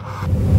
you